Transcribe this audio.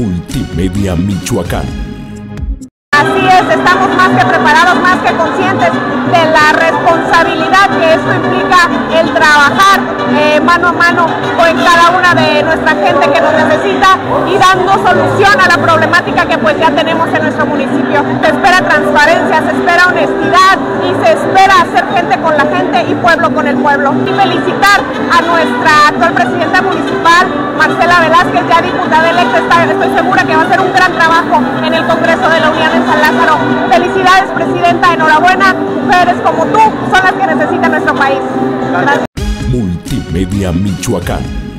Multimedia Michoacán. Así es, estamos más que preparados, más que conscientes de la responsabilidad que esto implica el trabajar eh, mano a mano con cada una de nuestra gente que nos necesita y dando solución a la problemática que pues ya tenemos en nuestro municipio. Se espera transparencia, se espera honestidad y se espera hacer gente con la gente y pueblo con el pueblo. Y felicitar a nuestra Velázquez, ya diputada electa, estoy segura que va a hacer un gran trabajo en el Congreso de la Unión San Lázaro. Felicidades, Presidenta, enhorabuena. Mujeres como tú son las que necesita nuestro país. Multimedia Michoacán.